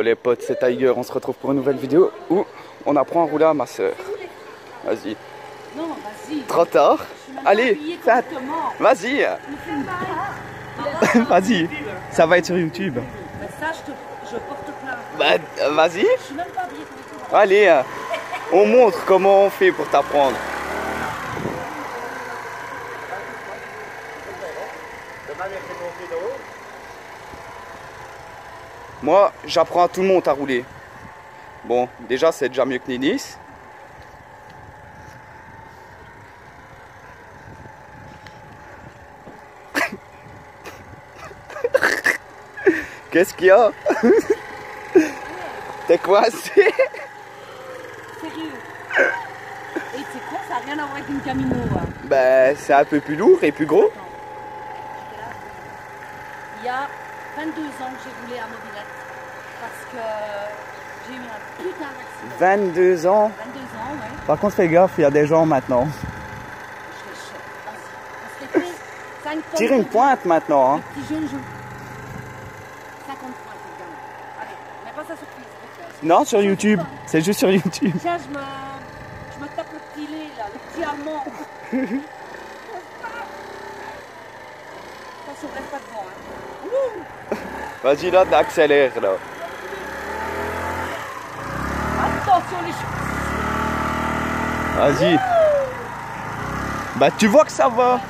Yo les potes, c'est Tiger, on se retrouve pour une nouvelle vidéo où on apprend à rouler à ma soeur. Vas-y. Non, vas-y. Trop tard Allez, vas-y. Vas-y, ça va être sur YouTube. Mais ça, je, te, je porte plainte. Bah, euh, vas-y Je suis même pas habillée correctement. Allez, euh, on montre comment on fait pour t'apprendre. Moi, j'apprends à tout le monde à rouler. Bon, déjà, c'est déjà mieux que Ninis. Qu'est-ce qu'il y a? T'es coincé? Sérieux? Et sais quoi, ça n'a rien à voir avec une camino. Hein. Ben, c'est un peu plus lourd et plus gros. Il y a 22 ans que j'ai roulé à mobilette. Parce que j'ai eu un putain d'accident. 22 ans. 22 ans, ouais. Par contre, fais gaffe, il y a des gens maintenant. Je fait 5 tonnes. Tire une pointe maintenant. Hein. Petit jeune, je. 50 points, le gamin. Allez, mets pas ça sur Facebook. Non, sur YouTube. C'est juste sur YouTube. Tiens, je me, je me tape le petit lait là, le petit allemand. Attention, reste pas devant. Hein. Vas-y, là, accélère, là. Attention les choses. Vas-y. Bah, tu vois que ça va.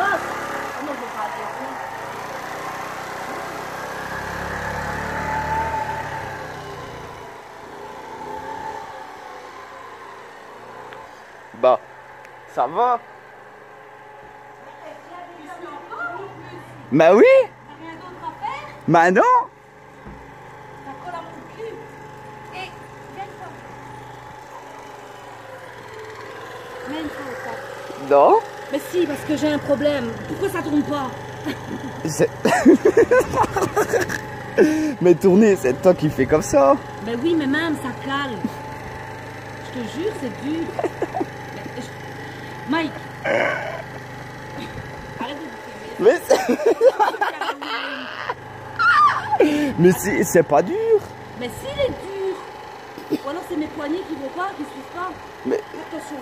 Ah. Bah, ça va. Bah oui. T'as rien d'autre à faire? Bah non. Ça colle à mon cul. Et viens toi. Non. Mais si, parce que j'ai un problème. Pourquoi ça tourne pas? Mais tourner, c'est toi qui fais comme ça. Ben oui, mais même, ça cale. Je te jure, c'est dur. Mais je- Mike. Arrête de. Mais Mais c'est pas dur. Mais s'il est dur. Alors poignets qui vont pas, qui suivent pas. Mais Attention.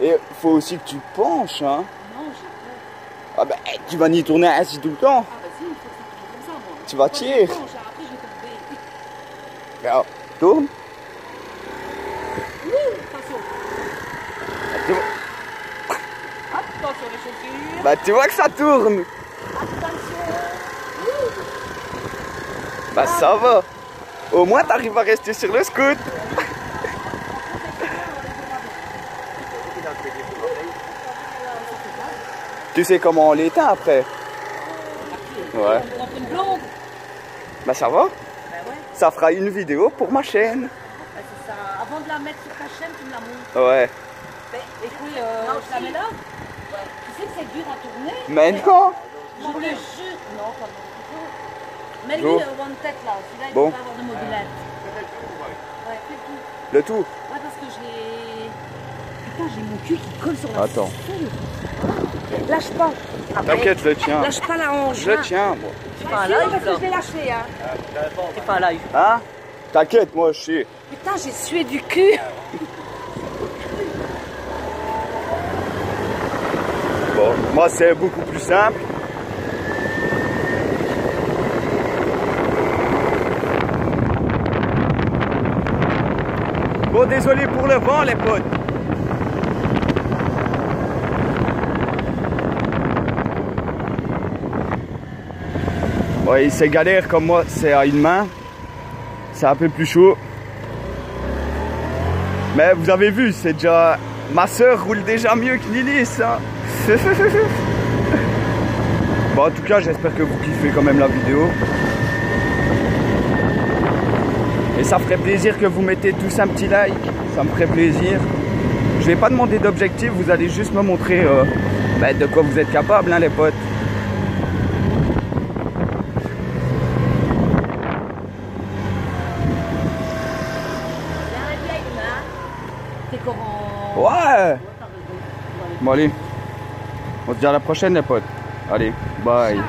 et faut aussi que tu penches, hein. Non, j'ai peur. Ah bah, eh, tu vas n'y tourner ainsi tout le temps. Ah vas-y, il faut que ça comme ça, moi. Tu vas tirer. je penche, Après, je vais tomber. Regarde, tourne. Attention. Tu vois- Attention les chaussures. Bah, tu vois que ça tourne. Attention. Bah, ça va. Au moins, t'arrives à rester sur le scoot. Tu sais comment on l'éteint après? Ouais. Bah, ça va. Ouais, Ça fera une vidéo pour ma chaîne. ça. Avant de la mettre sur ta chaîne, tu me la montres. Ouais. Ben, écoute, euh, je la mets là. Tu sais que c'est dur à tourner. Mais non Je te jure. Non, pas non. Mets-lui Jo. euh, one tête là. Celui-là, il Bon. peut pas avoir de mobilette. Fais le tout. Le. Ouais, parce que j'ai. Putain, j'ai mon cul qui colle sur la Attends. selle. Lâche pas. Après, T'inquiète, je le tiens. Lâche pas la hanche. Je hein. tiens, moi. C'est pas un live, parce que je l'ai lâché, hein. C'est pas un live. Hein? T'inquiète, moi, je sais. Putain, j'ai sué du cul. Bon, moi, c'est beaucoup plus simple. Bon, désolé pour le vent, les potes. Ouais, c'est galère comme moi, c'est à une main. C'est un peu plus chaud. Mais vous avez vu, c'est déjà. Ma soeur roule déjà mieux que Nilis. Hein. bon, en tout cas, j'espère que vous kiffez quand même la vidéo. Et ça ferait plaisir que vous mettez tous un petit like. Ça me ferait plaisir. Je vais pas demander d'objectif, vous allez juste me montrer euh, bah, de quoi vous êtes capable, hein, les potes. Ouais Bon allez, on se dit à la prochaine les potes. Allez, bye.